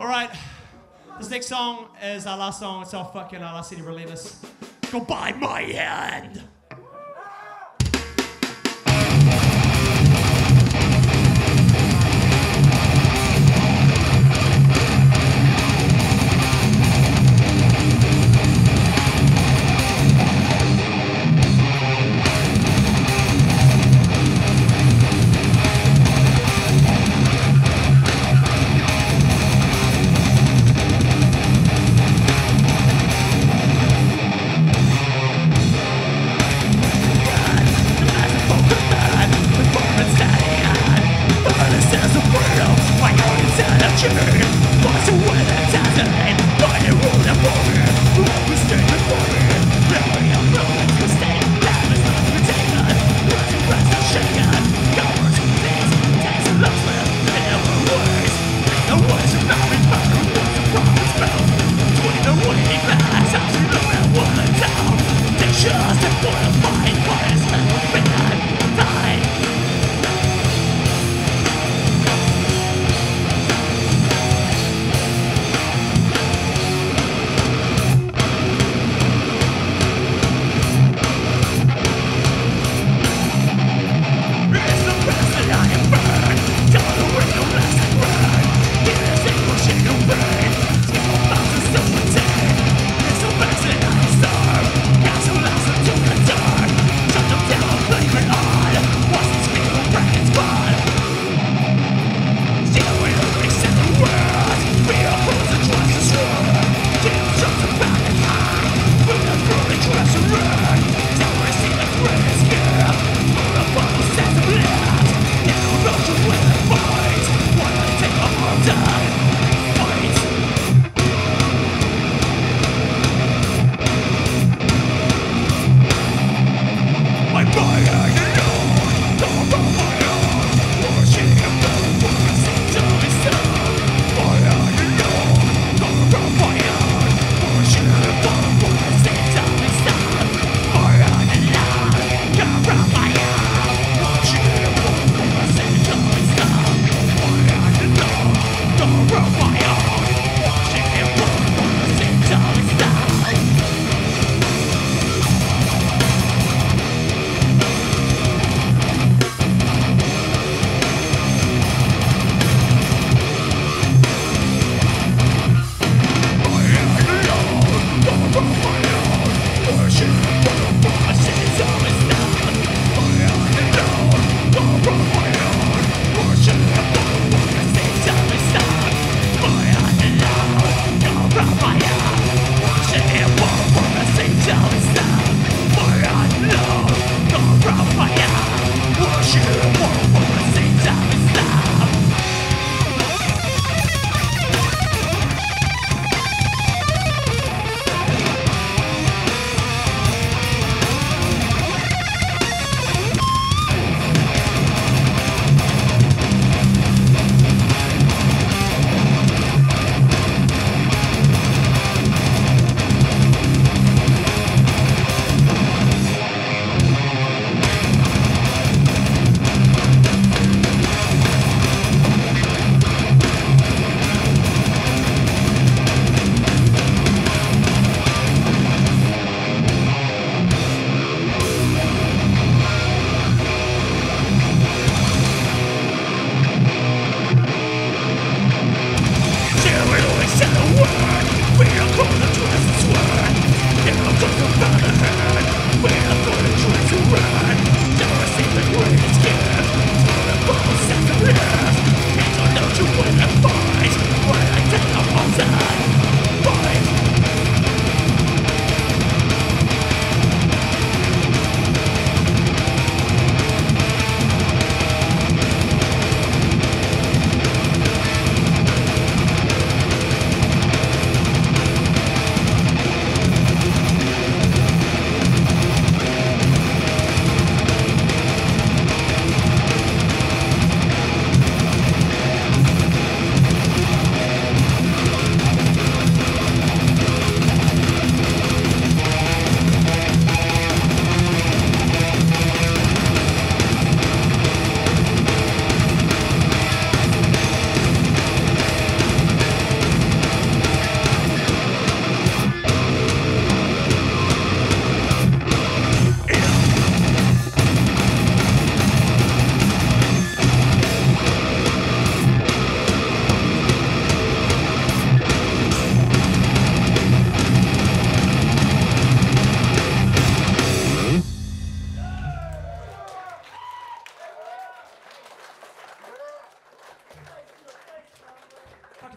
All right. This next song is our last song. It's off fucking our last city release. Go by my hand. Hey.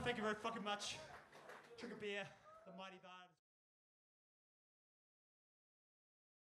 thank you very fucking much. Drink a beer. The mighty Vice.